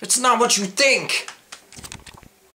It's not what you think!